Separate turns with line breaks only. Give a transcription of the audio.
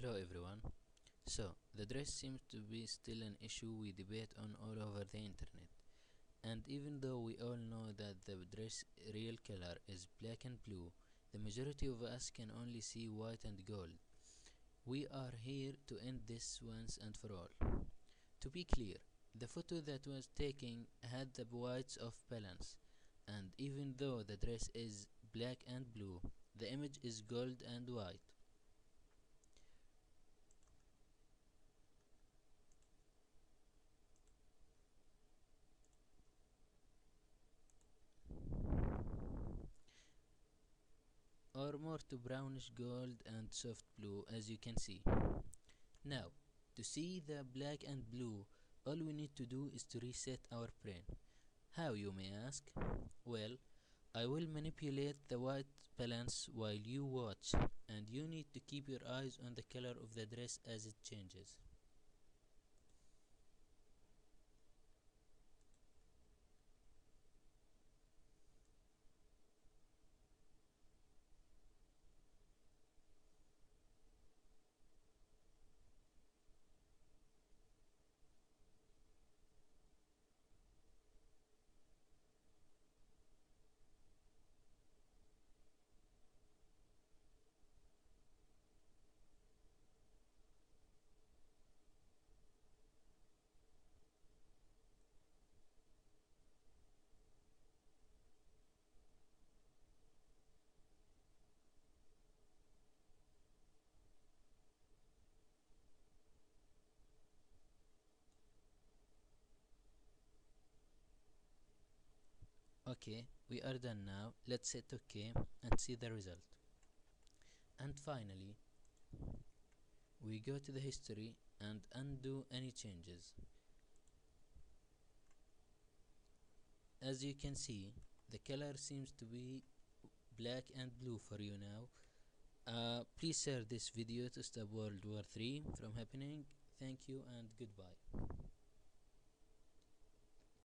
Hello everyone. So, the dress seems to be still an issue we debate on all over the internet. And even though we all know that the dress real color is black and blue, the majority of us can only see white and gold. We are here to end this once and for all. To be clear, the photo that was taken had the whites of balance, and even though the dress is black and blue, the image is gold and white. Or more to brownish gold and soft blue as you can see. Now, to see the black and blue, all we need to do is to reset our brain. How you may ask? Well, I will manipulate the white balance while you watch, and you need to keep your eyes on the color of the dress as it changes. Okay, we are done now. Let's hit OK and see the result. And finally, we go to the history and undo any changes. As you can see, the color seems to be black and blue for you now. Uh, please share this video to stop World War 3 from happening. Thank you and goodbye.